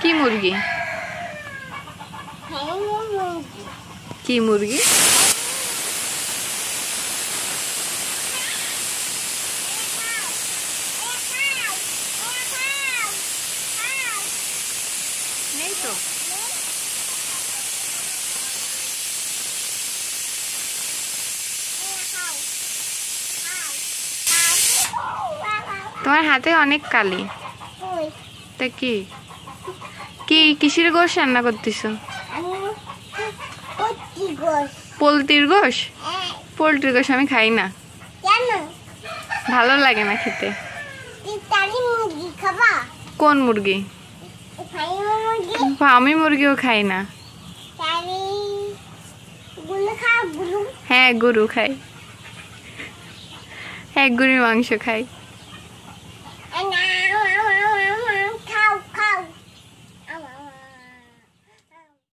কি মুরগি? কি মুরগি? তোমার হাতে অনেক কালি। তা কি? কি, কিসের গোশ রান্না করতেছ? পোলট্রির গোশ? পোলট্রির গোশ আমি খাই না। ভালো লাগে না খেতে। কোন মুরগি? আমি মুরগিও খাই না। হ্যাঁ গরু খাই। হ্যাঁ গরুর মাংস খাই।